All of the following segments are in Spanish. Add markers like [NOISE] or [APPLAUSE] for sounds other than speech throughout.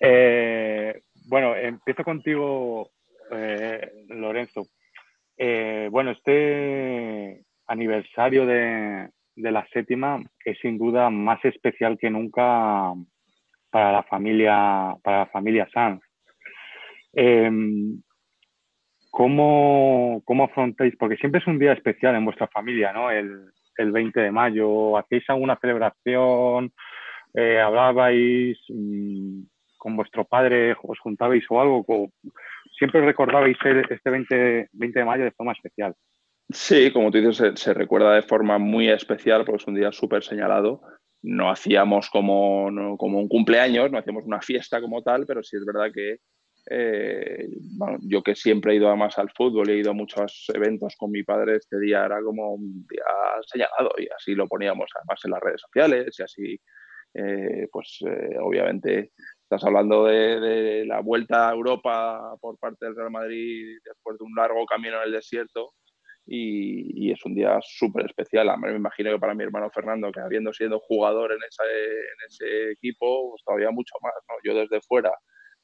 Eh, bueno, empiezo contigo, eh, Lorenzo. Eh, bueno, este aniversario de, la séptima es sin duda más especial que nunca para la familia, para la familia Sanz. Em, ¿cómo, ¿Cómo afrontáis? Porque siempre es un día especial en vuestra familia, ¿no? El, el 20 de mayo. ¿Hacéis alguna celebración? ¿Hablabais mm, con vuestro padre? ¿Os juntabais o algo? ¿Siempre recordabais este 20, 20 de mayo de forma especial? Sí, como tú dices, se, recuerda de forma muy especial porque es un día súper señalado. No hacíamos como, como un cumpleaños, no hacíamos una fiesta como tal, pero sí es verdad que eh, yo que siempre he ido más al fútbol y he ido a muchos eventos con mi padre, este día era como un día señalado y así lo poníamos además en las redes sociales y así, eh, pues eh, obviamente estás hablando de, la vuelta a Europa por parte del Real Madrid después de un largo camino en el desierto y, es un día súper especial. Me imagino que para mi hermano Fernando, que habiendo sido jugador en, ese equipo, pues todavía mucho más. Yo desde fuera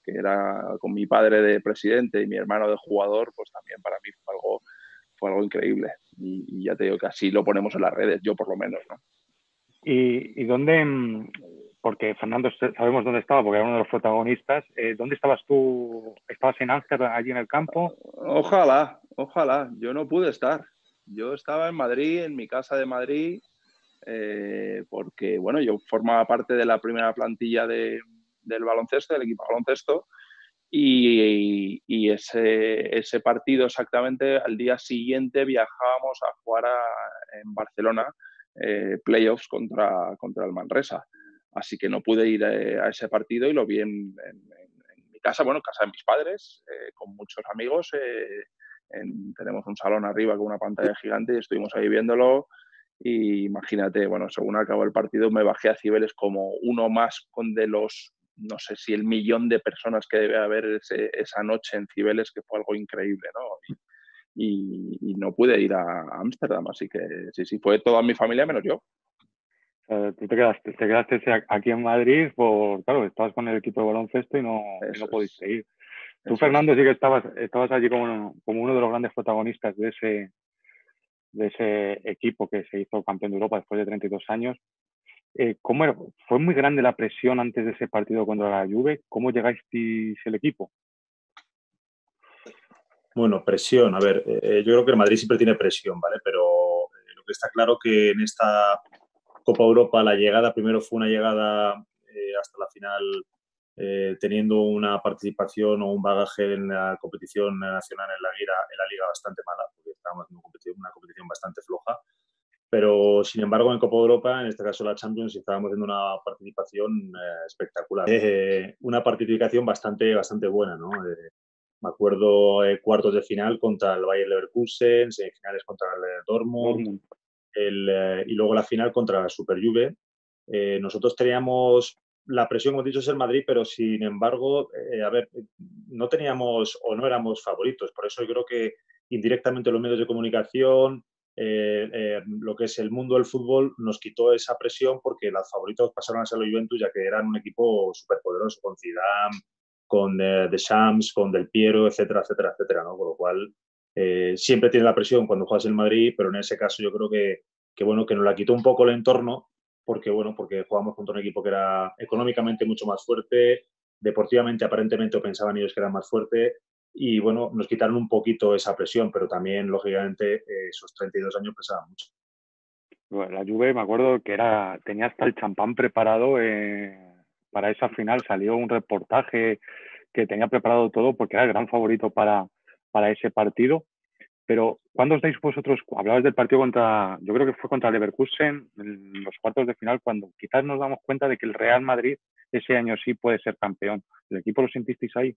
que era con mi padre de presidente y mi hermano de jugador, pues también para mí fue algo, fue algo increíble. Y, ya te digo que así lo ponemos en las redes, yo por lo menos. ¿no? ¿Y, dónde, mm, porque Fernando sabemos dónde estaba, porque era uno de los protagonistas, eh, ¿dónde estabas tú? ¿Estabas en Ámsterdam, allí en el campo? Ojalá, ojalá, yo no pude estar. Yo estaba en Madrid, en mi casa de Madrid, eh, porque bueno, yo formaba parte de la primera plantilla de, del baloncesto, del equipo de baloncesto, y, y ese, ese, partido exactamente al día siguiente viajábamos a jugar en Barcelona eh, playoffs contra, contra el Manresa. Así que no pude ir eh, a, ese partido y lo vi en, mi casa, bueno, casa de mis padres, eh, con muchos amigos. tenemos un salón arriba con una pantalla gigante y estuvimos ahí viéndolo. Y imagínate, bueno, según acabó el partido me bajé a Cibeles como uno más con de los no sé si el millón de personas que debe haber esa noche en Cibeles, que fue algo increíble, ¿no? Y, no pude ir a Ámsterdam, así que sí, sí, fue toda mi familia menos yo. Tú te quedaste, te quedaste aquí en Madrid, por, claro, estabas con el equipo de baloncesto y no, no pudiste ir. Tú, Fernando, sí que estabas, estabas allí como, como uno de los grandes protagonistas de ese, de ese equipo que se hizo campeón de Europa después de 32 años. Eh, ¿cómo ¿Fue muy grande la presión antes de ese partido contra la Juve? ¿Cómo llegasteis el equipo? Bueno, presión. A ver, eh, yo creo que el Madrid siempre tiene presión, ¿vale? Pero eh, lo que está claro que en esta Copa Europa la llegada primero fue una llegada hasta la final teniendo una participación o un bagaje en la competición nacional en la liga, bastante mala, porque estábamos en una competición bastante floja pero sin embargo en Copa Europa, en este caso la Champions, estábamos haciendo una participación eh, espectacular. Eh, una participación bastante, bastante buena, ¿no? Eh, me acuerdo cuartos de final contra el Bayern Leverkusen, semifinales contra el Dortmund, y luego la final contra Super Juve. nosotros teníamos la presión, como he dicho, es el Madrid, pero sin embargo, a ver, no teníamos o no éramos favoritos. Por eso yo creo que indirectamente los medios de comunicación, eh, eh, lo que es el mundo del fútbol nos quitó esa presión porque los favoritos pasaron a ser los Juventus ya que eran un equipo súper poderoso con Zidane, con eh, Shams, con Del Piero, etcétera, etcétera, etcétera, ¿no? Con lo cual eh, siempre tiene la presión cuando juegas en Madrid, pero en ese caso yo creo que, que, bueno, que nos la quitó un poco el entorno porque, bueno, porque jugamos contra un equipo que era económicamente mucho más fuerte, deportivamente aparentemente pensaban ellos que era más fuerte y bueno, nos quitaron un poquito esa presión, pero también, lógicamente, eh, esos 32 años pesaban mucho. La Juve, me acuerdo que era, tenía hasta el champán preparado eh, para esa final, salió un reportaje que tenía preparado todo porque era el gran favorito para, para ese partido. Pero, ¿cuándo os dais vosotros? Hablabas del partido contra, yo creo que fue contra Leverkusen en los cuartos de final, cuando quizás nos damos cuenta de que el Real Madrid ese año sí puede ser campeón. ¿El equipo lo sentisteis ahí?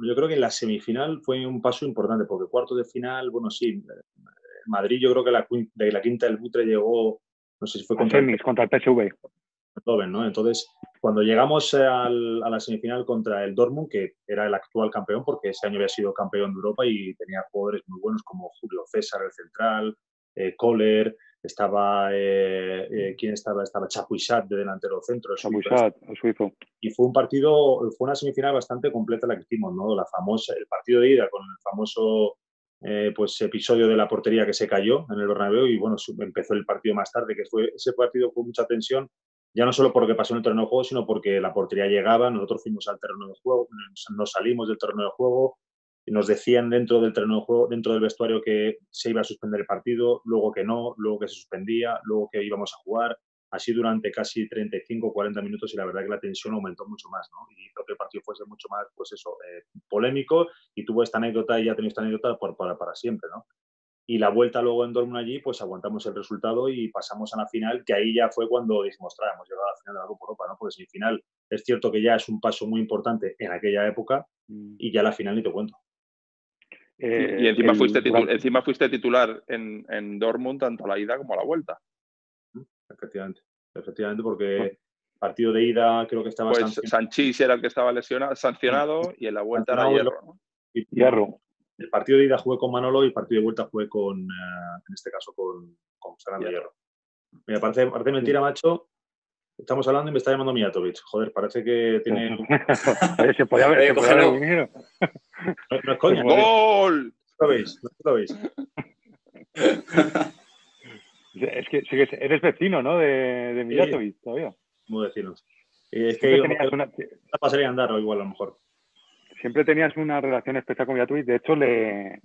yo creo que la semifinal fue un paso importante, porque cuarto de final, bueno, sí, Madrid yo creo que la, de la quinta del Butre llegó, no sé si fue contra, el, contra el PSV. ¿no? Entonces, cuando llegamos a la semifinal contra el Dortmund, que era el actual campeón, porque ese año había sido campeón de Europa y tenía jugadores muy buenos como Julio César, el central, eh, Kohler, estaba, eh, eh, ¿quién estaba? Estaba Chapuisat de delantero centro. Chapuisat, el suizo. Y fue un partido, fue una semifinal bastante completa la que hicimos, ¿no? La famosa, el partido de ida con el famoso eh, pues episodio de la portería que se cayó en el Bernabéu y bueno, empezó el partido más tarde, que fue ese partido con mucha tensión, ya no solo porque pasó en el terreno de juego, sino porque la portería llegaba, nosotros fuimos al terreno de juego, nos salimos del terreno de juego, y nos decían dentro del terreno de juego, dentro del vestuario que se iba a suspender el partido, luego que no, luego que se suspendía, luego que íbamos a jugar, así durante casi 35 40 minutos y la verdad que la tensión aumentó mucho más. Y hizo que el partido fuese mucho más, pues eso, eh, polémico y tuvo esta anécdota y ya tenido esta anécdota para, para siempre, ¿no? Y la vuelta luego en Dortmund allí, pues aguantamos el resultado y pasamos a la final, que ahí ya fue cuando dijimos, trae, hemos llegado a la final de la Copa Europa, ¿no? Porque semifinal es cierto que ya es un paso muy importante en aquella época mm. y ya la final ni te cuento y eh, encima, fuiste encima fuiste titular en, en, Dortmund tanto a la ida como a la vuelta. Efectivamente, efectivamente, porque partido de ida creo que estaba... Pues Sanchís era el que estaba lesionado, sancionado y en la vuelta era Hierro. Hierro. El partido de ida jugué con Manolo y el partido de vuelta jugué con, eh, en este caso, con, con Fernando Hierro. Me parece, parece mentira, macho, Estamos hablando y me está llamando Mijatovic. Joder, parece que tiene. [LAUGHS] se podía haber, se haber no, no es coña. ¡Gol! No lo veis, no lo veis. [LAUGHS] Es que, eres vecino, ¿no? De, de Mijatovic todavía. Muy vecinos. es que tenías una... pasaría a andar igual a lo mejor. Siempre tenías una relación especial con Mijatovic. De hecho, le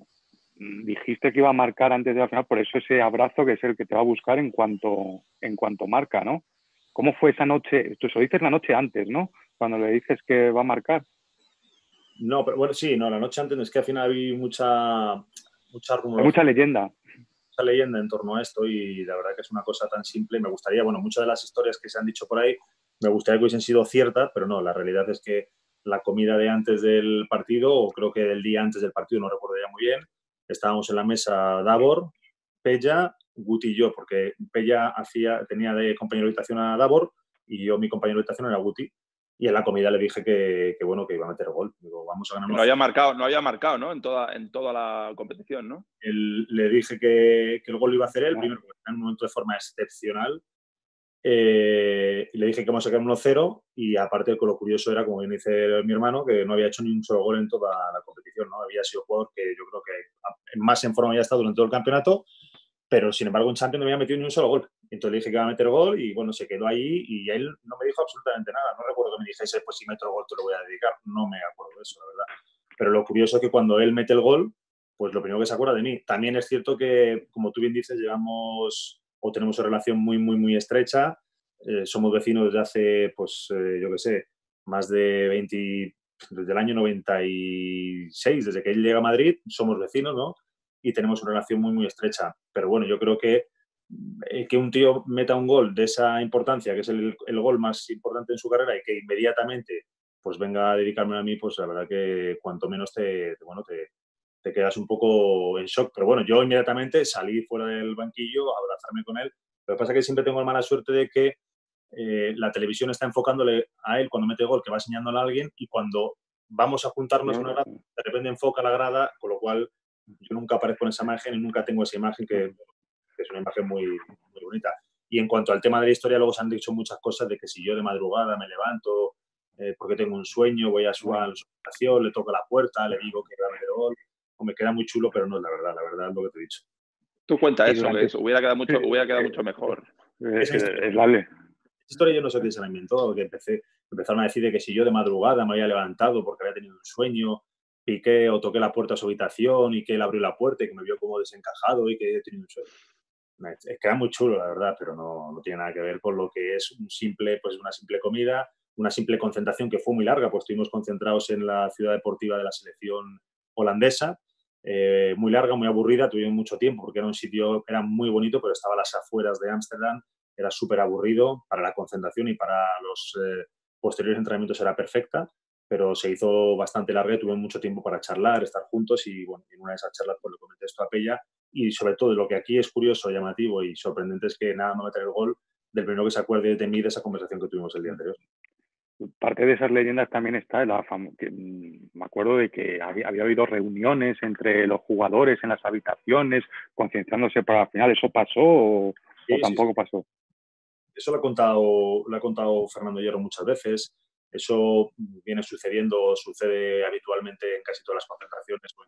dijiste que iba a marcar antes de la final, por eso ese abrazo que es el que te va a buscar en cuanto, en cuanto marca, ¿no? ¿Cómo fue esa noche? Tú lo dices la noche antes, ¿no? Cuando le dices que va a marcar. No, pero bueno, sí, no, la noche antes es que al final hay mucha, mucha mucha leyenda. Mucha leyenda en torno a esto y la verdad que es una cosa tan simple. Me gustaría, bueno, muchas de las historias que se han dicho por ahí, me gustaría que hubiesen sido ciertas, pero no, la realidad es que la comida de antes del partido, o creo que del día antes del partido, no recuerdo ya muy bien, estábamos en la mesa Davor, Pella Guti y yo, porque Pella hacía, tenía de compañero de habitación a Davor y yo mi compañero de habitación era Guti. Y en la comida le dije que, bueno, que iba a meter gol. Digo, vamos a ganar. No había marcado, no había marcado, ¿no? En toda, en toda la competición, ¿no? le dije que, el gol lo iba a hacer él, primero porque en un momento de forma excepcional. Eh, y le dije que vamos a sacar 1-0 y aparte lo curioso era, como bien dice mi hermano, que no había hecho ni un solo gol en toda la competición, ¿no? Había sido jugador que yo creo que más en forma había estado durante todo el campeonato pero sin embargo en Champions no había metido ni un solo gol. Entonces le dije que iba a meter gol y bueno, se quedó ahí y él no me dijo absolutamente nada. No recuerdo que me dijese, pues si meto el gol te lo voy a dedicar. No me acuerdo de eso, la verdad. Pero lo curioso es que cuando él mete el gol, pues lo primero que se acuerda de mí. También es cierto que, como tú bien dices, llevamos o tenemos una relación muy, muy, muy estrecha. Eh, somos vecinos desde hace, pues, eh, yo qué sé, más de 20, desde el año 96, desde que él llega a Madrid, somos vecinos, ¿no? y tenemos una relación muy, muy estrecha. Pero bueno, yo creo que eh, que un tío meta un gol de esa importancia, que es el, el, gol más importante en su carrera y que inmediatamente pues venga a dedicarme a mí, pues la verdad que cuanto menos te, bueno, te, te, quedas un poco en shock. Pero bueno, yo inmediatamente salí fuera del banquillo a abrazarme con él. Lo que pasa es que siempre tengo la mala suerte de que eh, la televisión está enfocándole a él cuando mete gol, que va enseñándole a alguien, y cuando vamos a juntarnos en una grada, de repente enfoca la grada, con lo cual yo nunca aparezco en esa imagen y nunca tengo esa imagen que, es una imagen muy, muy, bonita. Y en cuanto al tema de la historia, luego se han dicho muchas cosas de que si yo de madrugada me levanto eh, porque tengo un sueño, voy a su, habitación, le toco la puerta, le digo que va a meter gol, o me queda muy chulo, pero no es la verdad, la verdad es lo que te he dicho. Tú cuenta eso, eso hubiera quedado mucho, hubiera quedado mucho mejor. Es, que es, dale. Esta historia yo no sé quién se la inventó, que empecé, empezaron a decir de que si yo de madrugada me había levantado porque había tenido un sueño, piqué o toqué la puerta a su habitación y que él abrió la puerta y que me vio como desencajado y que tenía un sueño. Es queda muy chulo, la verdad, pero no, no, tiene nada que ver con lo que es un simple, pues una simple comida, una simple concentración que fue muy larga, pues estuvimos concentrados en la ciudad deportiva de la selección holandesa, eh, muy larga, muy aburrida, tuvimos mucho tiempo porque era un sitio, era muy bonito, pero estaba a las afueras de Ámsterdam, era súper aburrido para la concentración y para los eh, posteriores entrenamientos era perfecta pero se hizo bastante larga y tuve mucho tiempo para charlar, estar juntos y bueno, en una de esas charlas pues le comenté esto a Pella y sobre todo lo que aquí es curioso, llamativo y sorprendente es que nada más meter el gol del primero que se acuerde de mí de esa conversación que tuvimos el día anterior. Parte de esas leyendas también está la que, mm, me acuerdo de que había, había, habido reuniones entre los jugadores en las habitaciones, concienciándose para la final. ¿Eso pasó o, tampoco pasó? Eso lo ha contado, lo ha contado Fernando Hierro muchas veces. Eso viene sucediendo, sucede habitualmente en casi todas las concentraciones o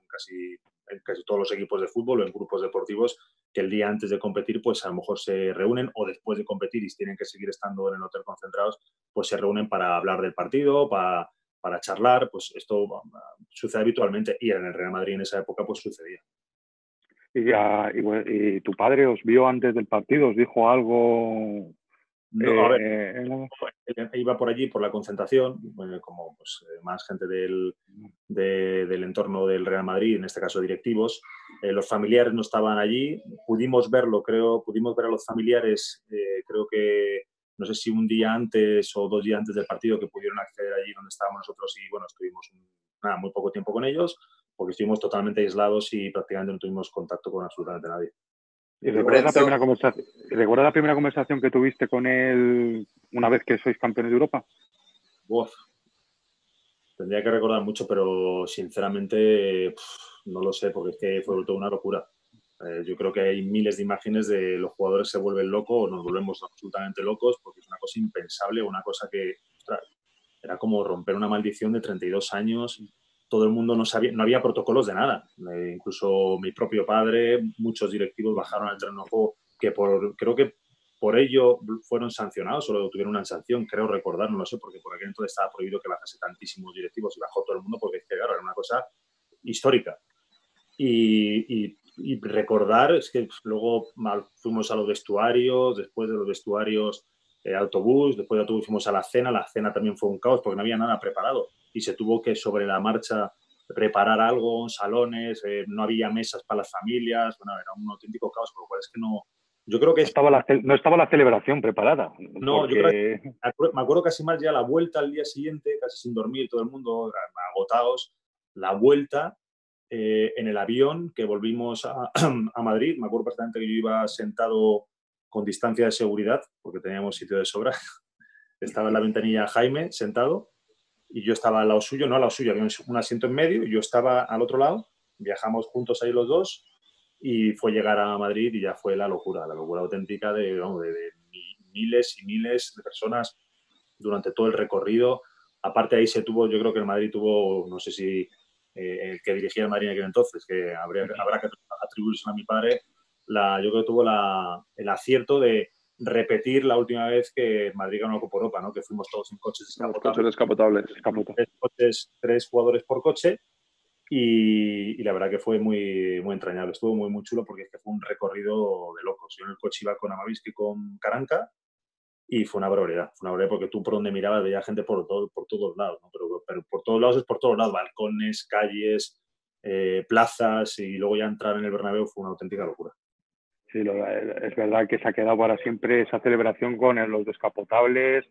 en casi, todos los equipos de fútbol o en grupos deportivos que el día antes de competir pues a lo mejor se reúnen o después de competir y tienen que seguir estando en el hotel concentrados pues se reúnen para hablar del partido, para, charlar, pues esto sucede habitualmente y en el Real Madrid en esa época pues sucedía. ¿Y, y, tu padre os vio antes del partido? ¿Os dijo algo no, a ver, eh, iba por allí por la concentración, como pues, eh, más gente del, del, entorno del Real Madrid, en este caso directivos. Eh, los familiares no estaban allí, pudimos verlo, creo, pudimos ver a los familiares, creo que no sé si un día antes o dos días antes del partido que pudieron acceder allí donde estábamos nosotros y bueno, estuvimos nada, muy poco tiempo con ellos porque estuvimos totalmente aislados y prácticamente no tuvimos contacto con absolutamente nadie. ¿Y recuerdas la, primera conversación, la primera conversación que tuviste con él una vez que sois campeones de Europa? Uf, tendría que recordar mucho, pero sinceramente no lo sé, porque es que fue toda una locura. Eh, yo creo que hay miles de imágenes de los jugadores se vuelven locos o nos volvemos absolutamente locos, porque es una cosa impensable, una cosa que era como romper una maldición de 32 años todo el mundo no sabía, no había protocolos de nada. Eh, incluso mi propio padre, muchos directivos bajaron al terreno que por, creo que por ello fueron sancionados, solo tuvieron una sanción, creo recordar, no lo sé, porque por aquel entonces estaba prohibido que bajase tantísimos directivos y bajó todo el mundo porque claro, era una cosa histórica. Y, recordar es que luego fuimos a los vestuarios, después de los vestuarios eh, autobús, después de autobús fuimos a la cena, la cena también fue un caos porque no había nada preparado y se tuvo que sobre la marcha preparar algo, salones, eh, no había mesas para las familias, bueno, era un auténtico caos, por lo cual es que no... Yo creo que... Estaba la, no estaba la celebración preparada. No, yo creo me acuerdo casi más ya la vuelta al día siguiente, casi sin dormir, todo el mundo agotados, la vuelta eh, en el avión que volvimos a, [CLEARS THROAT] a, Madrid. Me acuerdo perfectamente que yo iba sentado con distancia de seguridad, porque teníamos sitio de sobra. [LAUGHS] Estaba en la ventanilla Jaime sentado y yo estaba al lado suyo, no al lado suyo, había un asiento en medio, y yo estaba al otro lado, viajamos juntos ahí los dos y fue llegar a Madrid y ya fue la locura, la locura auténtica de, de, miles y miles de personas durante todo el recorrido. Aparte ahí se tuvo, yo creo que el Madrid tuvo, no sé si eh, el que dirigía el Madrid en aquel entonces, que habría, habrá que atribuirse a mi padre, la, yo creo que tuvo la, el acierto de repetir la última vez que Madrid ganó la Copa Europa, ¿no? que fuimos todos en coches descapotables. Tres, coches, tres jugadores por coche y, la verdad que fue muy, muy entrañable. Estuvo muy, muy chulo porque es que fue un recorrido de locos. Yo en el coche iba con Amavisky y con Caranca y fue una barbaridad. Fue una barbaridad porque tú por donde mirabas veía gente por, todo, por todos lados, ¿no? pero, pero, por todos lados es por todos lados, balcones, calles, eh, plazas y luego ya entrar en el Bernabéu fue una auténtica locura. Sí, es verdad que se ha quedado para siempre esa celebración con los descapotables,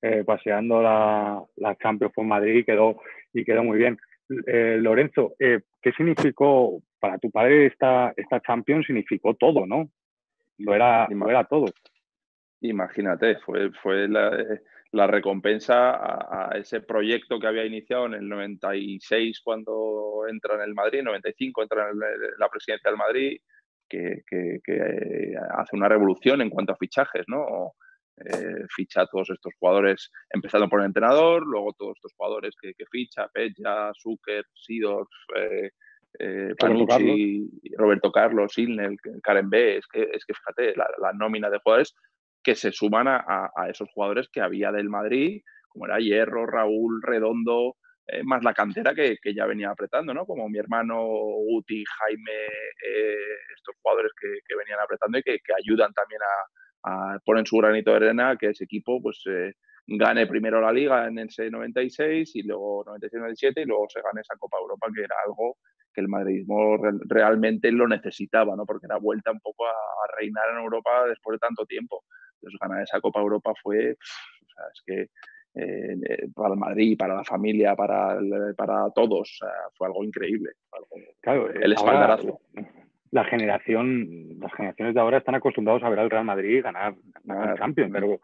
eh, paseando la, la, Champions por Madrid y quedó, y quedó muy bien. Eh, Lorenzo, eh, ¿qué significó para tu padre esta, esta Champions? Significó todo, ¿no? Lo era, lo era todo. Imagínate, fue, fue la, la recompensa a, a, ese proyecto que había iniciado en el 96 cuando entra en el Madrid, en el 95 entra en la presidencia del Madrid, que, eh, hace una revolución en cuanto a fichajes, ¿no? Eh, ficha a todos estos jugadores, empezando por el entrenador, luego todos estos jugadores que, ficha, Peja, Zucker, Sidorf, eh, eh Panucci, Roberto Carlos, Ilnel, Karen B. Es que, es que fíjate, la, nómina de jugadores que se suman a, esos jugadores que había del Madrid, como era Hierro, Raúl, Redondo, eh, más la cantera que, ya venía apretando, ¿no? Como mi hermano Guti, Jaime, eh, estos jugadores que, venían apretando y que, ayudan también a, poner su granito de arena que ese equipo pues eh, gane primero la liga en ese 96 y luego 96-97 y luego se gane esa Copa Europa que era algo que el madridismo realmente lo necesitaba, ¿no? Porque era vuelta un poco a, reinar en Europa después de tanto tiempo. Entonces ganar esa Copa Europa fue, o sea, es que eh, para el Madrid, para la familia, para, para todos. fue algo increíble. claro, el espaldarazo. la generación, las generaciones de ahora están acostumbrados a ver al Real Madrid ganar, ganar el Champions, pero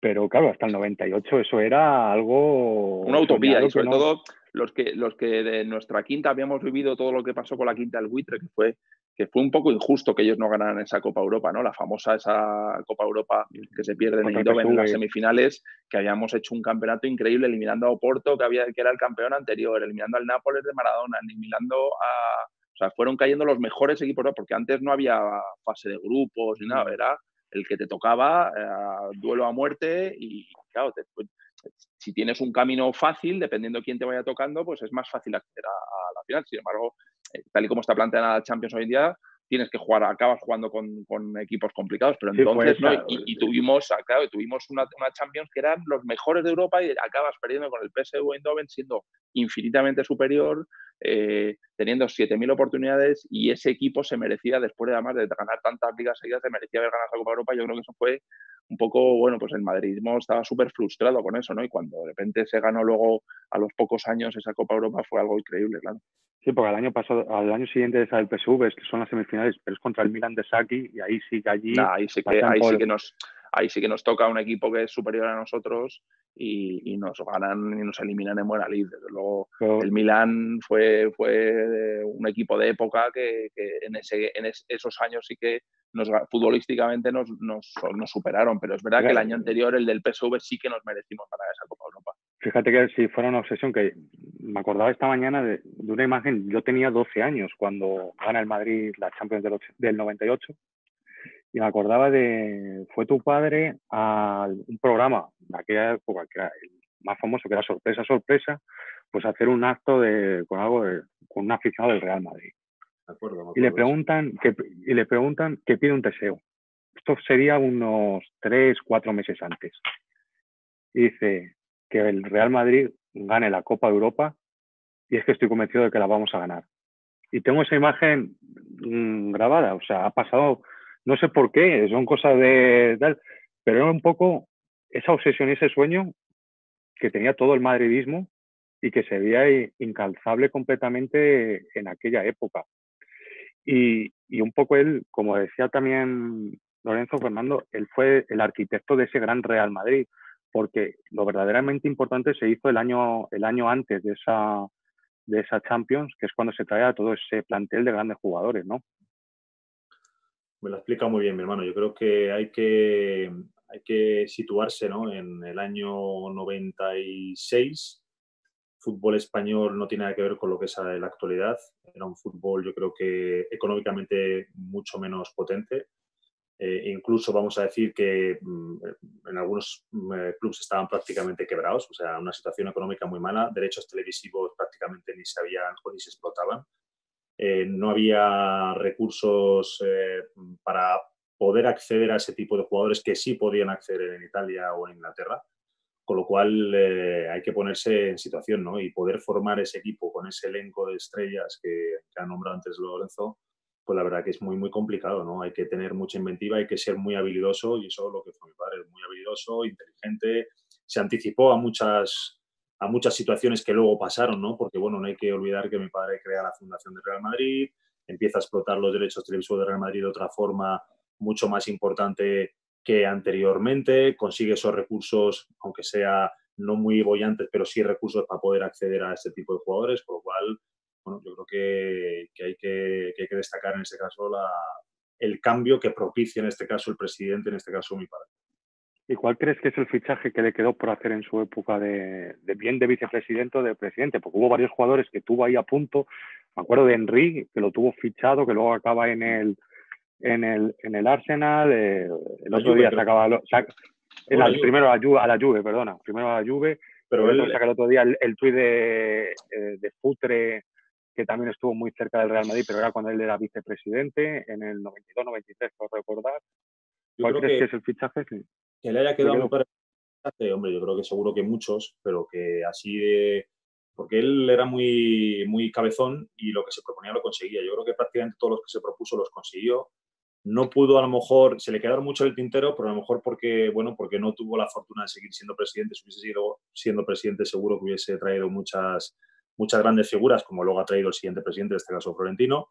pero claro, hasta el 98 eso era algo... Una utopía, y sobre todo los que, los que de nuestra quinta habíamos vivido todo lo que pasó con la quinta del buitre, que fue, que fue un poco injusto que ellos no ganaran esa Copa Europa, ¿no? La famosa esa Copa Europa que se pierde en Eindhoven en las semifinales, que habíamos hecho un campeonato increíble eliminando a Oporto, que, había, que era el campeón anterior, eliminando al Nápoles de Maradona, eliminando a... O sea, fueron cayendo los mejores equipos, porque antes no había fase de grupos ni nada, mm. era el que te tocaba, eh, duelo a muerte y claro, pues, si tienes un camino fácil, dependiendo de quién te vaya tocando, pues es más fácil acceder a, la final. Sin embargo, eh, tal y como está planteada la Champions hoy en día, tienes que jugar, acabas jugando con, equipos complicados, pero entonces no, y, tuvimos, ah, claro, tuvimos una, una, Champions que eran los mejores de Europa y acabas perdiendo con el PSV Eindhoven siendo infinitamente superior, eh, teniendo 7.000 oportunidades y ese equipo se merecía, después de además de ganar tantas ligas seguidas, se merecía haber ganado la Copa Europa. Yo creo que eso fue un poco, bueno, pues el madridismo estaba súper frustrado con eso, ¿no? Y cuando de repente se ganó luego a los pocos años esa Copa Europa fue algo increíble, claro. Sí, porque al año pasado, al año siguiente de esa del PSV, es que son las semifinales, pero es contra el Milan de Saki y ahí sí que allí. ahí sí que, ahí sí que nos ahí sí que nos toca un equipo que es superior a nosotros y, nos ganan y nos eliminan en buena lid. Desde luego, el Milan fue, fue un equipo de época que, en, ese, en esos años sí que nos, futbolísticamente nos, nos, superaron, pero es verdad que el año anterior, el del PSV, sí que nos merecimos para esa Copa Europa. Fíjate que si fuera una obsesión, que me acordaba esta mañana de, una imagen, yo tenía 12 años cuando gana el Madrid la Champions del, del 98 y me acordaba de, fue tu padre a un programa de aquella época, que era el más famoso, que era Sorpresa, Sorpresa, pues hacer un acto de, con algo de, con un aficionado del Real Madrid. y le preguntan que, y le preguntan que pide un deseo. Esto sería unos tres, cuatro meses antes. Y dice que el Real Madrid gane la Copa de Europa y es que estoy convencido de que la vamos a ganar. Y tengo esa imagen mm, grabada, o sea, ha pasado no sé por qué, son cosas de tal, pero era un poco esa obsesión y ese sueño que tenía todo el madridismo y que se veía incalzable completamente en aquella época. Y, un poco él, como decía también Lorenzo Fernando, él fue el arquitecto de ese gran Real Madrid, porque lo verdaderamente importante se hizo el año, el año antes de esa, de esa Champions, que es cuando se traía todo ese plantel de grandes jugadores, ¿no? Me lo explica muy bien mi hermano. Yo creo que hay que, hay que situarse en el año 96. Fútbol español no tiene nada que ver con lo que es la actualidad. Era un fútbol, yo creo que económicamente mucho menos potente. Eh, incluso vamos a decir que mm, en algunos mm, eh, clubes estaban prácticamente quebrados, o sea, una situación económica muy mala. Derechos televisivos prácticamente ni se habían o ni se explotaban. Eh, no había recursos eh, para poder acceder a ese tipo de jugadores que sí podían acceder en Italia o en Inglaterra, con lo cual eh, hay que ponerse en situación ¿no? y poder formar ese equipo con ese elenco de estrellas que, ha nombrado antes Lorenzo, pues la verdad que es muy, muy complicado, ¿no? Hay que tener mucha inventiva, hay que ser muy habilidoso y eso es lo que fue mi padre, muy habilidoso, inteligente, se anticipó a muchas a muchas situaciones que luego pasaron, ¿no? Porque, bueno, no hay que olvidar que mi padre crea la Fundación de Real Madrid, empieza a explotar los derechos televisivos de Real Madrid de otra forma mucho más importante que anteriormente, consigue esos recursos, aunque sea no muy bollantes, pero sí recursos para poder acceder a este tipo de jugadores, por lo cual, bueno, yo creo que, que, hay, que, que hay que destacar en este caso la, el cambio que propicia en este caso el presidente, en este caso mi padre. ¿Y cuál crees que es el fichaje que le quedó por hacer en su época de, bien de vicepresidente o de presidente? Porque hubo varios jugadores que tuvo ahí a punto. Me acuerdo de Henry, que lo tuvo fichado, que luego acaba en el, en el, en el Arsenal. Eh, el otro día se acaba. primero a la, a la Juve, perdona. Primero a la Juve. Pero él saca el otro día el, el tuit de, eh, de Futre, que también estuvo muy cerca del Real Madrid, pero era cuando él era vicepresidente en el 92-93, por recordar. ¿Cuál crees que, es el fichaje? Que le haya quedado para hombre, yo creo que seguro que muchos, pero que así de. Porque él era muy, muy cabezón y lo que se proponía lo conseguía. Yo creo que prácticamente todos los que se propuso los consiguió. No pudo, a lo mejor, se le quedaron mucho el tintero, pero a lo mejor porque, bueno, porque no tuvo la fortuna de seguir siendo presidente. Si hubiese sido siendo presidente, seguro que hubiese traído muchas, muchas grandes figuras, como luego ha traído el siguiente presidente, en este caso Florentino.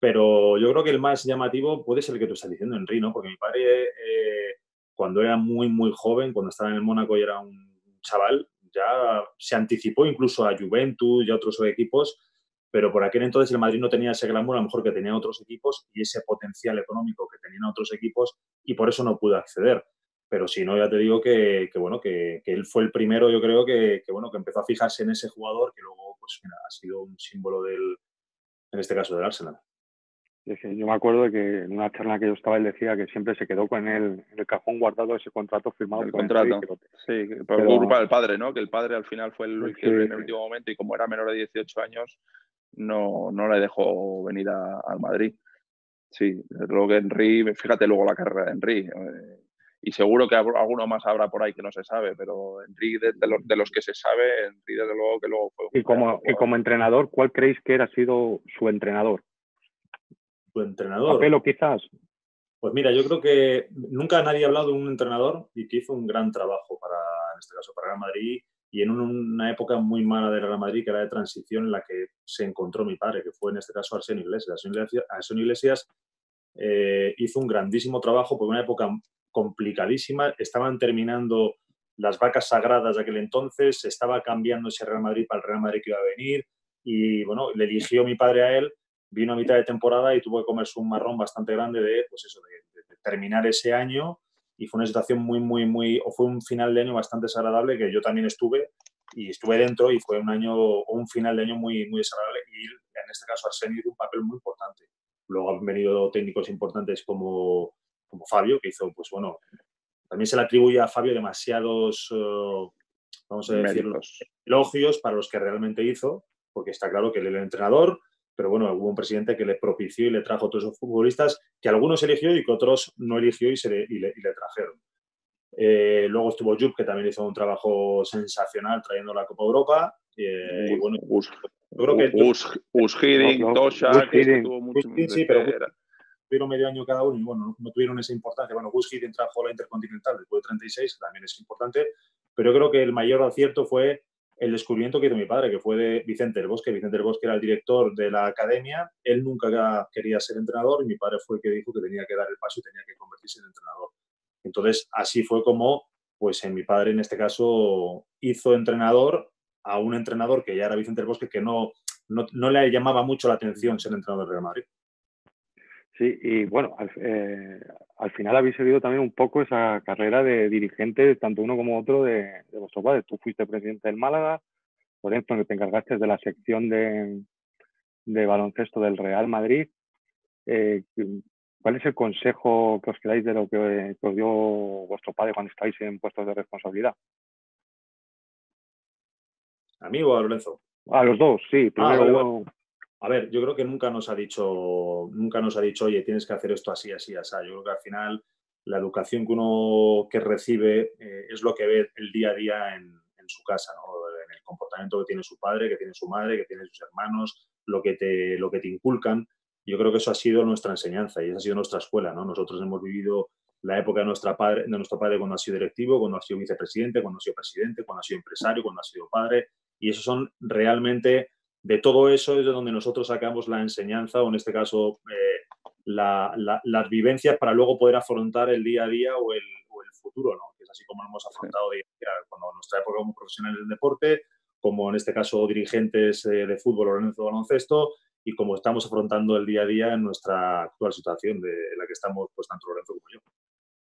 Pero yo creo que el más llamativo puede ser el que tú estás diciendo, Henry, ¿no? Porque mi padre eh, cuando era muy, muy joven, cuando estaba en el Mónaco y era un chaval, ya se anticipó incluso a Juventus y a otros equipos, pero por aquel entonces el Madrid no tenía ese glamour a lo mejor que tenían otros equipos y ese potencial económico que tenían otros equipos y por eso no pudo acceder. Pero si no, ya te digo que, bueno, que, él fue el primero, yo creo que, bueno, que empezó a fijarse en ese jugador que luego pues, ha sido un símbolo del, en este caso del Arsenal. Yo me acuerdo de que en una charla que yo estaba, él decía que siempre se quedó con el, el cajón guardado ese contrato firmado. El contrato, sí, por culpa del padre, ¿no? Que el padre al final fue el que en el último momento y como era menor de 18 años, no, no le dejó venir al Madrid. Sí, luego que Henry, fíjate luego la carrera de Henry. Eh, y seguro que alguno más habrá por ahí que no se sabe, pero Henry, de, los, de los, que se sabe, Henry desde luego que luego fue... Y como, y como entrenador, ¿cuál creéis que ha sido su entrenador? Entrenador. Pelo quizás. Pues mira, yo creo que nunca nadie ha hablado de un entrenador y que hizo un gran trabajo para, en este caso, para Real Madrid y en una época muy mala de Real Madrid, que era de transición, en la que se encontró mi padre, que fue en este caso Arsenio Iglesias. Arsenio Iglesias, eh, hizo un grandísimo trabajo por una época complicadísima. Estaban terminando las vacas sagradas de aquel entonces, estaba cambiando ese Real Madrid para el Real Madrid que iba a venir y bueno, le eligió mi padre a él vino a mitad de temporada y tuvo que comerse un marrón bastante grande de, pues eso, de, terminar ese año y fue una situación muy, muy, muy, o fue un final de año bastante desagradable que yo también estuve y estuve dentro y fue un año un final de año muy, muy desagradable y en este caso Arsenio hizo un papel muy importante. Luego han venido técnicos importantes como, como Fabio, que hizo, pues bueno, también se le atribuye a Fabio demasiados, uh, vamos a decir, elogios para los que realmente hizo, porque está claro que él era el entrenador, pero bueno, hubo un presidente que le propició y le trajo a todos esos futbolistas que algunos eligió y que otros no eligió y, se le, y, le, trajeron. Eh, luego estuvo Jupp, que también hizo un trabajo sensacional trayendo la Copa Europa. Eh, y bueno, Us, creo que Tosha, que mucho Sí, pero tuvieron medio año cada uno y bueno, no, tuvieron esa importancia. Bueno, Gus Hiddink trajo la Intercontinental después de 36, también es importante, pero creo que el mayor acierto fue el descubrimiento que hizo mi padre, que fue de Vicente del Bosque. Vicente del Bosque era el director de la academia, él nunca quería ser entrenador y mi padre fue el que dijo que tenía que dar el paso y tenía que convertirse en entrenador. Entonces, así fue como, pues mi padre en este caso hizo entrenador a un entrenador que ya era Vicente del Bosque, que no, no, le llamaba mucho la atención ser entrenador de Real Madrid. Sí, y bueno, al, eh, al, final habéis seguido también un poco esa carrera de dirigente, tanto uno como otro, de, de vuestros padres. Tú fuiste presidente del Málaga, por ejemplo, que te encargaste de la sección de, de baloncesto del Real Madrid. Eh, ¿Cuál es el consejo que os quedáis de lo que, os dio vuestro padre cuando estáis en puestos de responsabilidad? ¿A mí o a Lorenzo? A los dos, sí. Ah, primero a ver, yo creo que nunca nos ha dicho, nunca nos ha dicho, oye, tienes que hacer esto así, así, así. Yo creo que al final la educación que uno que recibe eh, es lo que ve el día a día en, su casa, en el comportamiento que tiene su padre, que tiene su madre, que tiene sus hermanos, lo que te, lo que te inculcan. Yo creo que eso ha sido nuestra enseñanza y esa ha sido nuestra escuela. ¿no? Nosotros hemos vivido la época de, nuestra padre, de nuestro padre cuando ha sido directivo, cuando ha sido vicepresidente, cuando ha sido presidente, cuando ha sido empresario, cuando ha sido padre. Y esos son realmente de todo eso es de donde nosotros sacamos la enseñanza o en este caso eh, las vivencias para luego poder afrontar el día a día o el, futuro, ¿no? que es así como lo hemos afrontado día cuando nuestra época como profesionales del deporte, como en este caso dirigentes eh, de fútbol o de baloncesto y como estamos afrontando el día a día en nuestra actual situación de la que estamos pues tanto Lorenzo como yo.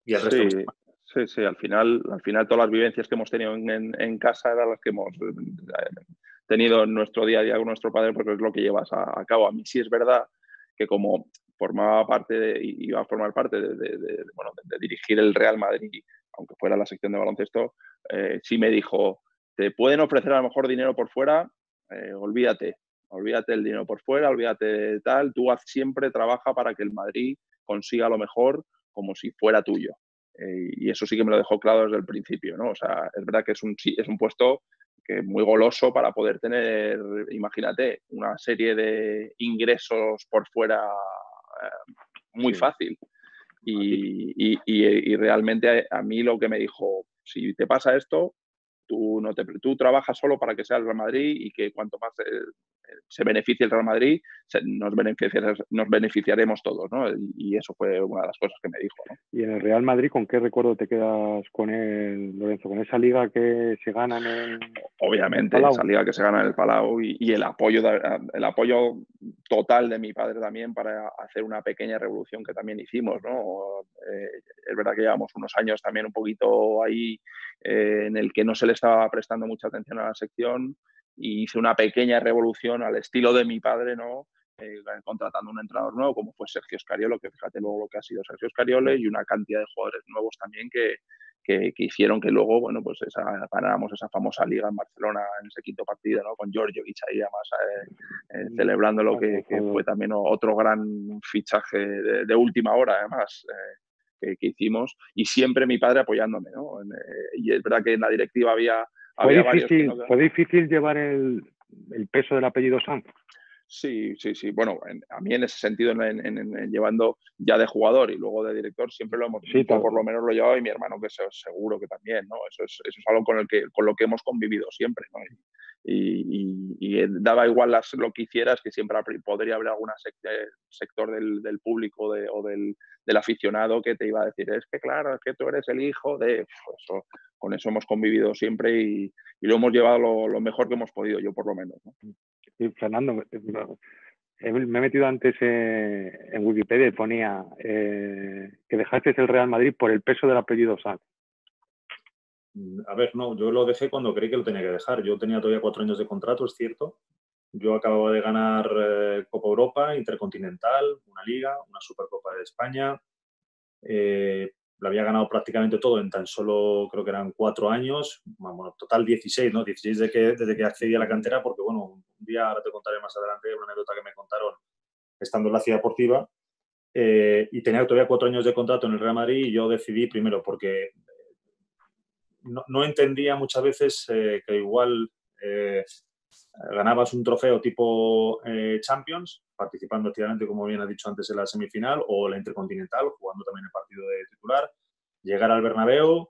Resto sí. Sí, sí, al final, al final todas las vivencias que hemos tenido en, en casa eran las que hemos eh, tenido en nuestro día a día con nuestro padre, porque es lo que llevas a, cabo. A mí sí es verdad que como formaba parte y iba a formar parte de, dirigir el Real Madrid, aunque fuera la sección de baloncesto, eh, sí me dijo, te pueden ofrecer a lo mejor dinero por fuera, eh, olvídate, olvídate el dinero por fuera, olvídate de tal, tú siempre trabaja para que el Madrid consiga lo mejor como si fuera tuyo. Eh, y eso sí que me lo dejó claro desde el principio, ¿no? O sea, es verdad que es un, es un puesto que muy goloso para poder tener, imagínate, una serie de ingresos por fuera eh, muy fácil. Y, y, y, realmente a, mí lo que me dijo, si te pasa esto, tú, no te, tú trabajas solo para que sea el Real Madrid y que cuanto más se beneficie el Real Madrid, nos, nos beneficiaremos todos, ¿no? Y, eso fue una de las cosas que me dijo, ¿no? ¿Y en el Real Madrid con qué recuerdo te quedas con él, Lorenzo? ¿Con esa liga que se gana en el Obviamente, esa liga que se gana en el Palau y, el, apoyo el apoyo total de mi padre también para hacer una pequeña revolución que también hicimos, ¿no? Eh, es verdad que llevamos unos años también un poquito ahí eh, en el que no se le estaba prestando mucha atención a la sección y hice una pequeña revolución al estilo de mi padre, ¿no? Eh, contratando un entrenador nuevo como fue Sergio Scariolo, que fíjate luego lo que ha sido Sergio Scariolo y una cantidad de jugadores nuevos también que, que, hicieron que luego, bueno, pues esa, ganáramos esa famosa liga en Barcelona en ese quinto partido, ¿no? Con Giorgio ahí además eh, eh, celebrando lo que, fue también otro gran fichaje de, última hora, además. Que, que, hicimos y siempre mi padre apoyándome, ¿no? y es verdad que en la directiva había ¿Fue, difícil, ¿Fue difícil llevar el, el, peso del apellido Sanz? Sí, sí, sí. Bueno, a mí en ese sentido, en, llevando ya de jugador y luego de director, siempre lo hemos sí, por lo menos lo llevado y mi hermano que seguro que también, ¿no? Eso es, eso es algo con, el que, con lo que hemos convivido siempre, ¿no? Y, y, daba igual las, lo que hicieras, que siempre podría haber algún sector del, público de, o del, aficionado que te iba a decir, es que claro, es que tú eres el hijo de... Pues eso, con eso hemos convivido siempre y, y lo hemos llevado lo, mejor que hemos podido, yo por lo menos. ¿no? Fernando, me he metido antes eh, en Wikipedia y ponía eh, que dejaste el Real Madrid por el peso del apellido Sanz. Mm, a ver, no, yo lo dejé cuando creí que lo tenía que dejar. Yo tenía todavía cuatro años de contrato, es cierto. Yo acababa de ganar eh, Copa Europa, Intercontinental, una Liga, una Supercopa de España. Eh, lo había ganado prácticamente todo en tan solo, creo que eran cuatro años, bueno, total 16, ¿no? 16 desde que, desde que accedí a la cantera, porque bueno, un día, ahora te contaré más adelante, una anécdota que me contaron estando en la ciudad deportiva, eh, y tenía todavía cuatro años de contrato en el Real Madrid y yo decidí primero porque no, entendía muchas veces eh, que igual eh, ganabas un trofeo tipo Champions, participando activamente, como bien ha dicho antes, en la semifinal o la Intercontinental, jugando también el partido de titular, llegar al Bernabéu,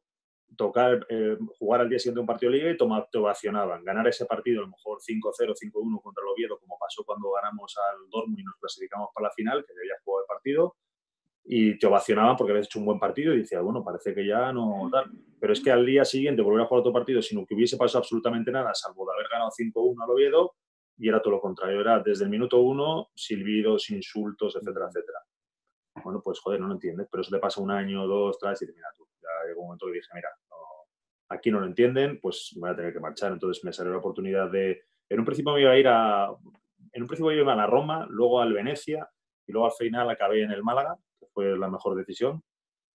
tocar, eh, jugar al día siguiente un partido de liga y te ovacionaban. Ganar ese partido, a lo mejor 5-0, 5-1 contra el Oviedo, como pasó cuando ganamos al Dortmund y nos clasificamos para la final, que debía jugar el partido, y te ovacionaban porque habías hecho un buen partido y decías, bueno, parece que ya no tal. Pero es que al día siguiente volver a jugar otro partido sin que hubiese pasado absolutamente nada, salvo de haber ganado 5-1 al Oviedo, y era todo lo contrario, era desde el minuto uno, silbidos, insultos, etcétera, etcétera. Bueno, pues joder, no lo entiendes, pero eso te pasa un año, dos, tres, y mira tú, ya llegó un momento que dije, mira, aquí no lo entienden, pues voy a tener que marchar. Entonces me salió la oportunidad de, en un principio me iba a ir a, en un principio iba a la Roma, luego al Venecia, y luego al final acabé en el Málaga, fue la mejor decisión.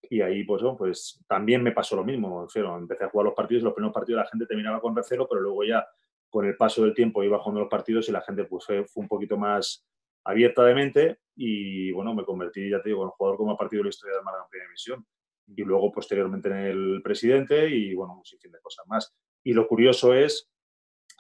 Y ahí, pues, pues también me pasó lo mismo. Empecé a jugar los partidos, los primeros partidos la gente terminaba con recelo, pero luego ya con el paso del tiempo iba jugando los partidos y la gente pues, fue, un poquito más abierta de mente y bueno, me convertí, ya te digo, en jugador como ha partido la historia del Málaga en primera división y luego posteriormente en el presidente y bueno, un sinfín de cosas más. Y lo curioso es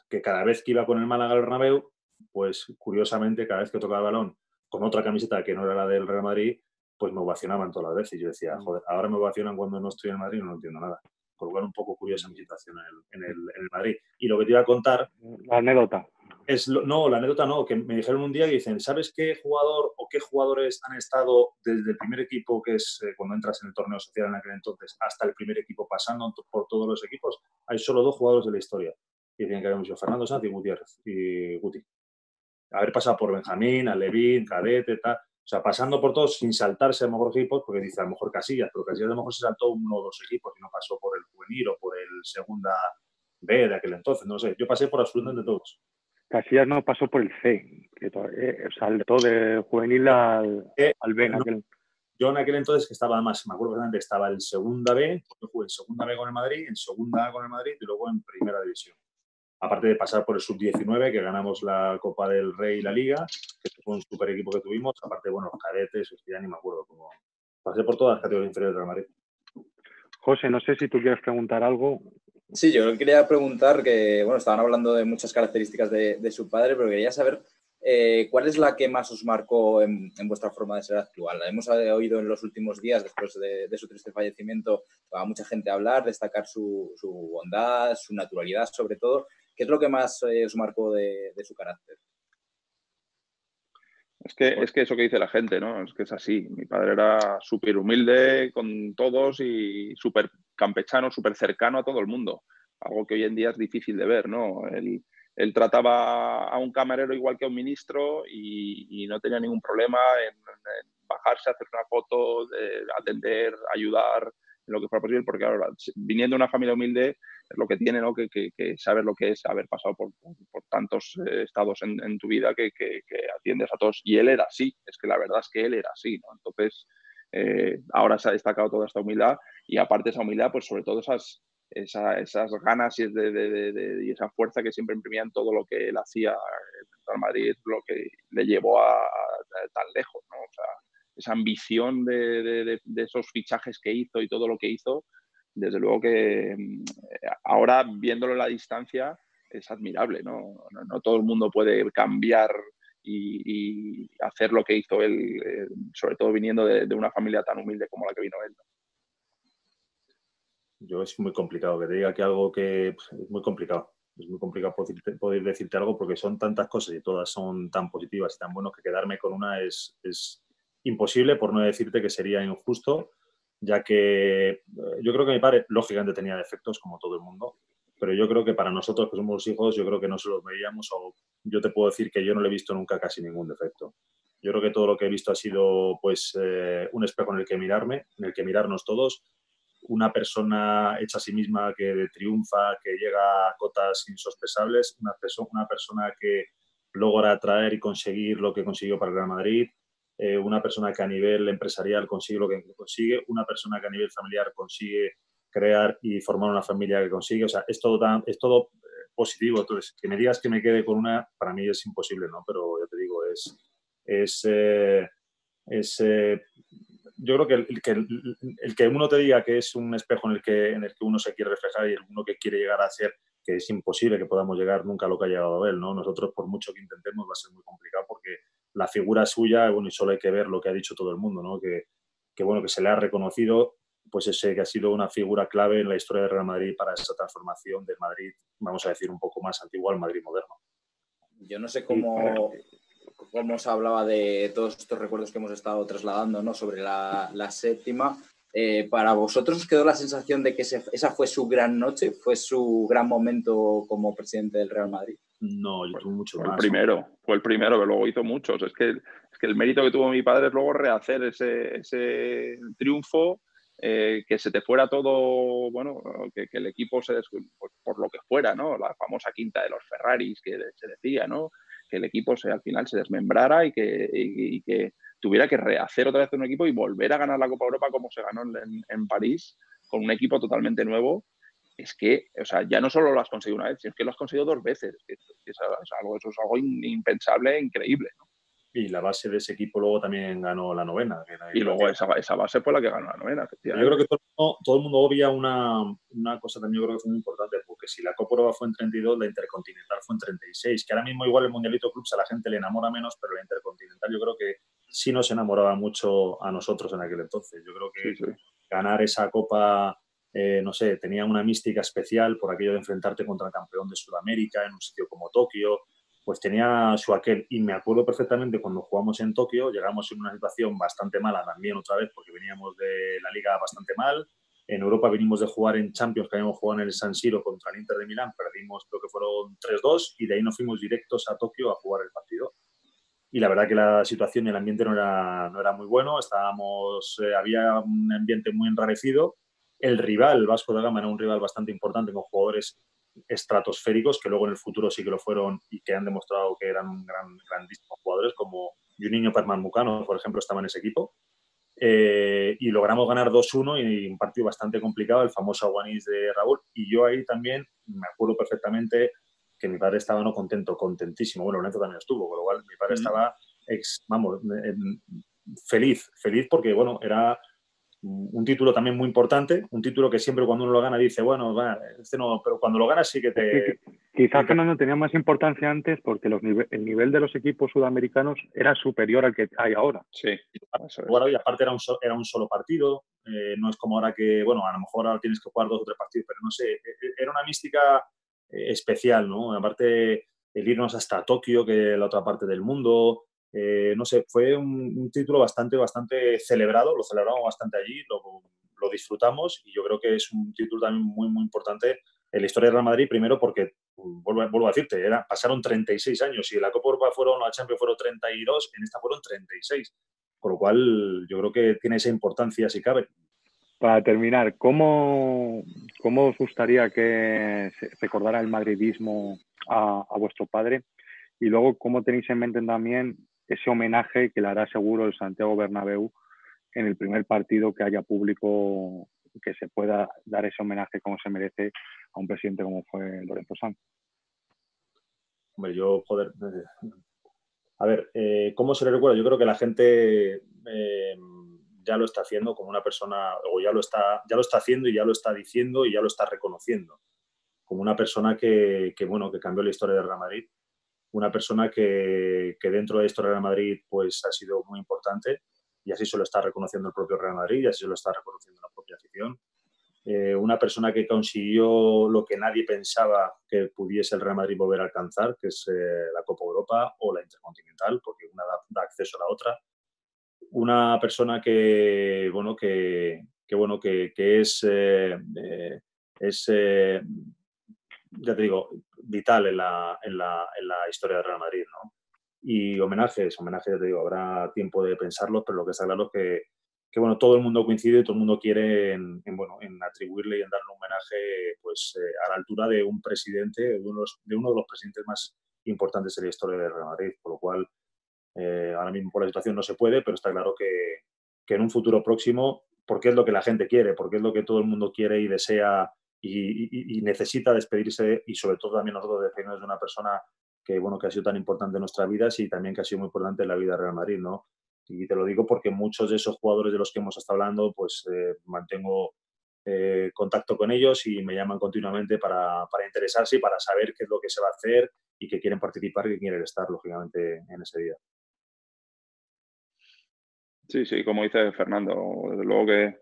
que cada vez que iba con el Málaga al Bernabéu, pues curiosamente cada vez que tocaba el balón con otra camiseta que no era la del Real Madrid, pues me ovacionaban todas las veces. Y yo decía, mm. joder, ahora me ovacionan cuando no estoy en Madrid y no entiendo nada por lo cual un poco curiosa mi situación en el, Madrid. Y lo que te iba a contar... La anécdota. Es no, la anécdota no, que me dijeron un día y dicen, ¿sabes qué jugador o qué jugadores han estado desde el primer equipo, que es eh, cuando entras en el torneo social en aquel entonces, hasta el primer equipo, pasando por todos los equipos? Hay solo dos jugadores de la historia. Y dicen que habíamos sido Fernando Sanz y Gutiérrez y Guti. Haber pasado por Benjamín, Alevín, Cadete, tal. O sea, pasando por todos sin saltarse a lo mejor equipos, porque dice a lo mejor Casillas, pero Casillas a lo mejor se saltó uno o dos equipos y no pasó por el juvenil o por el segunda B de aquel entonces, no sé. Yo pasé por absolutamente todos. Casillas no pasó por el C, que eh, saltó del juvenil al, eh, al B. Yo en aquel entonces que estaba más, me acuerdo perfectamente, estaba en segunda B, yo jugué en segunda B con el Madrid, en segunda A con el Madrid y luego en primera división aparte de pasar por el sub-19, que ganamos la Copa del Rey y la Liga, que fue un super equipo que tuvimos, aparte, bueno, los cadetes, ya ni me acuerdo cómo. Pasé por todas las categorías inferiores de la Madrid. José, no sé si tú quieres preguntar algo. Sí, yo quería preguntar que, bueno, estaban hablando de muchas características de, su padre, pero quería saber eh, ¿cuál es la que más os marcó en, vuestra forma de ser actual? Hemos oído en los últimos días, después de, su triste fallecimiento, a mucha gente hablar, destacar su, bondad, su naturalidad sobre todo. ¿Qué es lo que más eh, os marcó de, su carácter? Es que, es que eso que dice la gente, ¿no? Es que es así. Mi padre era súper humilde con todos y súper campechano, súper cercano a todo el mundo. Algo que hoy en día es difícil de ver, ¿no? Él trataba a un camarero igual que a un ministro y, no tenía ningún problema en, bajarse, hacer una foto, atender, ayudar, en lo que fuera posible, porque ahora, viniendo de una familia humilde, es lo que tiene, ¿no? Que, que, saber lo que es haber pasado por, tantos eh, estados en, tu vida que, atiendes a todos. Y él era así, es que la verdad es que él era así, ¿no? Entonces, eh, ahora se ha destacado toda esta humildad y aparte de esa humildad, pues sobre todo esas esas ganas y, de, y, esa fuerza que siempre imprimía en todo lo que él hacía en Madrid, lo que le llevó a, tan lejos, ¿no? O sea, esa ambición de, esos fichajes que hizo y todo lo que hizo, desde luego que mm, ahora viéndolo a la distancia es admirable, ¿no? No, todo el mundo puede cambiar y, hacer lo que hizo él, eh, sobre todo viniendo de, una familia tan humilde como la que vino él. Yo es muy complicado que te diga que algo que pues, es muy complicado. Es muy complicado poder, decirte algo porque son tantas cosas y todas son tan positivas y tan buenas que quedarme con una es, es imposible, por no decirte que sería injusto, ya que eh, yo creo que mi padre, lógicamente, tenía defectos como todo el mundo, pero yo creo que para nosotros que somos hijos, yo creo que no se los veíamos o yo te puedo decir que yo no le he visto nunca casi ningún defecto. Yo creo que todo lo que he visto ha sido pues eh, un espejo en el que mirarme, en el que mirarnos todos una persona hecha a sí misma que triunfa, que llega a cotas insospesables, una, persona, una persona que logra atraer y conseguir lo que consiguió para el Real Madrid, eh, una persona que a nivel empresarial consigue lo que consigue, una persona que a nivel familiar consigue crear y formar una familia que consigue. O sea, es todo, es todo eh, positivo. Entonces, que me digas que me quede con una, para mí es imposible, ¿no? Pero ya te digo, es, es, eh, es yo creo que el, que el, que uno te diga que es un espejo en el que, en el que uno se quiere reflejar y el uno que quiere llegar a ser, que es imposible que podamos llegar nunca a lo que ha llegado a él, ¿no? Nosotros, por mucho que intentemos, va a ser muy complicado porque la figura suya, bueno, y solo hay que ver lo que ha dicho todo el mundo, ¿no? Que, que bueno, que se le ha reconocido, pues ese que ha sido una figura clave en la historia del Real Madrid para esa transformación del Madrid, vamos a decir, un poco más antiguo al Madrid moderno. Yo no sé cómo, cómo os hablaba de todos estos recuerdos que hemos estado trasladando ¿no? sobre la, séptima. Eh, ¿Para vosotros os quedó la sensación de que esa fue su gran noche? ¿Fue su gran momento como presidente del Real Madrid? No, yo tuve mucho más. El primero, fue el primero, que luego hizo muchos. Es que, es que el mérito que tuvo mi padre es luego rehacer ese, ese triunfo, eh, que se te fuera todo, bueno, que, el equipo se des, por, por, lo que fuera, ¿no? La famosa quinta de los Ferraris que se decía, ¿no? que el equipo se, al final se desmembrara y que, que tuviera que rehacer otra vez un equipo y volver a ganar la Copa Europa como se ganó en, París, con un equipo totalmente nuevo, es que, o sea, ya no solo lo has conseguido una vez, sino que lo has conseguido dos veces. Es, algo, eso es algo impensable, increíble. ¿no? Y la base de ese equipo luego también ganó la novena. y luego esa, esa, base fue la que ganó la novena, Yo creo que todo, el mundo obvia una, una, cosa también yo creo que fue muy importante, porque si la Copa Europa fue en 32, la Intercontinental fue en 36, que ahora mismo igual el Mundialito Clubs a la gente le enamora menos, pero la Intercontinental yo creo que sí nos enamoraba mucho a nosotros en aquel entonces. Yo creo que ganar esa Copa... Eh, no sé, tenía una mística especial por aquello de enfrentarte contra el campeón de Sudamérica en un sitio como Tokio, pues tenía su aquel. Y me acuerdo perfectamente cuando jugamos en Tokio, llegamos en una situación bastante mala también otra vez, porque veníamos de la liga bastante mal. En Europa venimos de jugar en Champions, que habíamos jugado en el San Siro contra el Inter de Milán, perdimos creo que fueron 3-2 y de ahí nos fuimos directos a Tokio a jugar el partido. Y la verdad que la situación y el ambiente no era, no era muy bueno, estábamos, eh, había un ambiente muy enrarecido. El rival, Vasco da Gama, era un rival bastante importante con jugadores estratosféricos que luego en el futuro sí que lo fueron y que han demostrado que eran gran, grandísimos jugadores, como Juninho Perman-Mucano, por ejemplo, estaba en ese equipo. Eh, y logramos ganar 2-1 y un partido bastante complicado, el famoso aguanís de Raúl. Y yo ahí también me acuerdo perfectamente que mi padre estaba no contento, contentísimo. Bueno, Lorenzo también estuvo, con lo cual mi padre estaba, ex, vamos, feliz, feliz porque, bueno, era un título también muy importante, un título que siempre cuando uno lo gana dice, bueno, va, este no, pero cuando lo ganas sí que te... Quizás que no tenía más importancia antes porque los el nivel de los equipos sudamericanos era superior al que hay ahora. Sí. Bueno, y aparte era un, era un solo partido, eh, no es como ahora que, bueno, a lo mejor ahora tienes que jugar dos o tres partidos, pero no sé, e, e, era una mística eh, especial, ¿no? Aparte, el irnos hasta Tokio, que es la otra parte del mundo, eh, no sé, fue un, título bastante, bastante celebrado, lo celebramos bastante allí, lo, lo, disfrutamos y yo creo que es un título también muy, muy importante en la historia de Real Madrid, primero porque, vuelvo, a decirte, era, pasaron 36 años, y la Copa Europa fueron, la Champions fueron 32, en esta fueron 36, con lo cual yo creo que tiene esa importancia si cabe. Para terminar, ¿cómo, cómo os gustaría que recordara el madridismo a, a vuestro padre? Y luego, ¿cómo tenéis en mente también ese homenaje que le hará seguro el Santiago Bernabéu en el primer partido que haya público que se pueda dar ese homenaje como se merece a un presidente como fue Lorenzo Sanz. Hombre, yo poder... A ver, eh, ¿cómo se le recuerda? Yo creo que la gente eh, ya lo está haciendo como una persona, o ya lo, está, ya lo está haciendo y ya lo está diciendo y ya lo está reconociendo, como una persona que, que bueno, que cambió la historia de Real Madrid una persona que, dentro de de Real Madrid pues, ha sido muy importante y así se lo está reconociendo el propio Real Madrid y así se lo está reconociendo la propia afición. Eh, una persona que consiguió lo que nadie pensaba que pudiese el Real Madrid volver a alcanzar, que es eh, la Copa Europa o la Intercontinental, porque una da, acceso a la otra. Una persona que, bueno, que, bueno, que, es, eh, es ya te digo, vital en la, en la, en la historia de Real Madrid, ¿no? Y homenajes, homenajes, ya te digo, habrá tiempo de pensarlos, pero lo que está claro es que, que bueno, todo el mundo coincide y todo el mundo quiere en, bueno, en atribuirle y en darle un homenaje pues, eh, a la altura de un presidente, de uno, de los presidentes más importantes de la historia de Real Madrid, por lo cual eh, ahora mismo por la situación no se puede, pero está claro que, que en un futuro próximo, porque es lo que la gente quiere, porque es lo que todo el mundo quiere y desea y, necesita despedirse y sobre todo también nosotros despedirnos de una persona que, bueno, que ha sido tan importante en nuestra vida y también que ha sido muy importante en la vida de Real Madrid, ¿no? Y te lo digo porque muchos de esos jugadores de los que hemos estado hablando, pues eh, mantengo eh, contacto con ellos y me llaman continuamente para, para, interesarse y para saber qué es lo que se va a hacer y que quieren participar y que quieren estar, lógicamente, en ese día. Sí, sí, como dice Fernando, desde luego que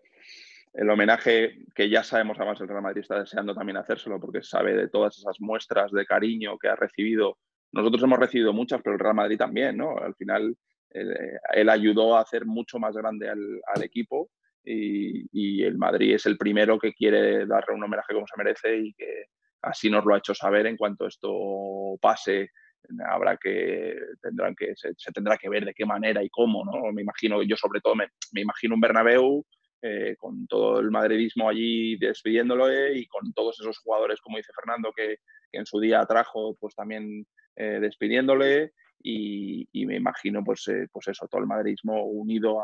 el homenaje que ya sabemos, además el Real Madrid está deseando también hacérselo porque sabe de todas esas muestras de cariño que ha recibido. Nosotros hemos recibido muchas, pero el Real Madrid también, ¿no? Al final eh, él ayudó a hacer mucho más grande al, equipo y, el Madrid es el primero que quiere darle un homenaje como se merece y que así nos lo ha hecho saber en cuanto esto pase habrá que tendrán que se, tendrá que ver de qué manera y cómo no me imagino yo sobre todo me, me imagino un Bernabéu eh, con todo el madridismo allí despidiéndolo eh, y con todos esos jugadores, como dice Fernando, que, en su día trajo, pues también eh, despidiéndole y, me imagino, pues, pues eso, todo el madridismo unido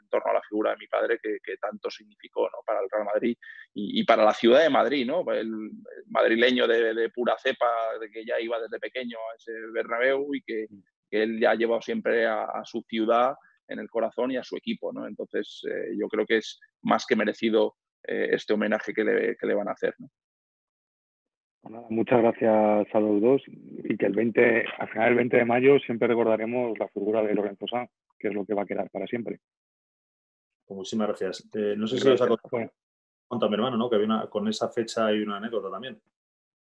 en torno a la figura de mi padre que, tanto significó ¿no? para el Real Madrid y, para la ciudad de Madrid, ¿no? El, madrileño de, pura cepa, de que ya iba desde pequeño a ese Bernabéu y que, él ya ha llevado siempre a su ciudad en el corazón y a su equipo. ¿no? Entonces, eh, yo creo que es más que merecido eh, este homenaje que le, que le, van a hacer. ¿no? Muchas gracias a los dos y que el 20, al final del 20 de mayo siempre recordaremos la figura de Lorenzo Sanz, que es lo que va a quedar para siempre. Pues muchísimas gracias. Eh, no sé si os ha contado mi hermano, ¿no? Que había con esa fecha hay una anécdota también.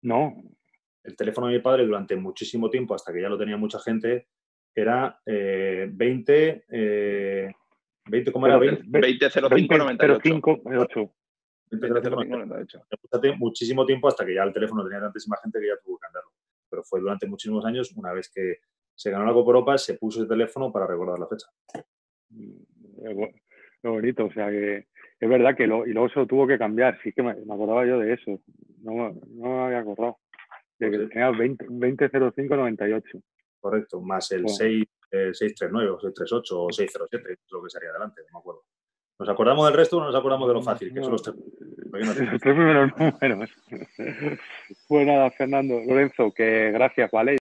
No. El teléfono de mi padre durante muchísimo tiempo, hasta que ya lo tenía mucha gente, era eh, 20, eh, 20, ¿cómo era? 20, 20 05 98. 20 muchísimo tiempo hasta que ya el teléfono tenía tantísima gente que ya tuvo que cambiarlo. Pero fue durante muchísimos años, una vez que se ganó la Copa Europa, se puso el teléfono para recordar la fecha. Qué bonito, o sea que es verdad que lo, y luego se lo tuvo que cambiar, sí que me, acordaba yo de eso, no, no me había acordado, de que pues tenía 20, 2005 98 correcto, más el 639 o 638 o 607, es lo que sería adelante, no me acuerdo. ¿Nos acordamos del resto o nos acordamos de lo fácil? Que son [LAUGHS] los tres, primeros [LAUGHS] números. Pues nada, Fernando, Lorenzo, que gracias, ¿vale?